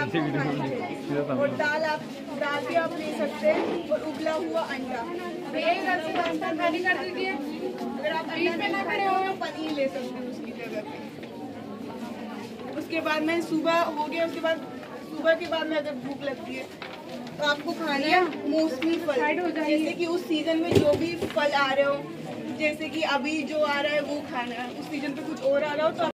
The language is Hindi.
और दाल आप दाल भी आप ले सकते हैं और उबला हुआ अंडा। खाली कर दीजिए। अगर आप बीच में ना खड़े हो तो पनीर ले सकते हैं उसकी जगह पे। उसके बाद में सुबह हो गया उसके बाद सुबह के बाद में अगर भूख लगती है तो आपको खाना है मौसमी फल। जैसे कि उस सीज़न में जो भी फल आ रहे हो जैसे कि अभी जो आ रहा है वो खाना है। उस सीज़न पे कुछ और आ रहा हो तो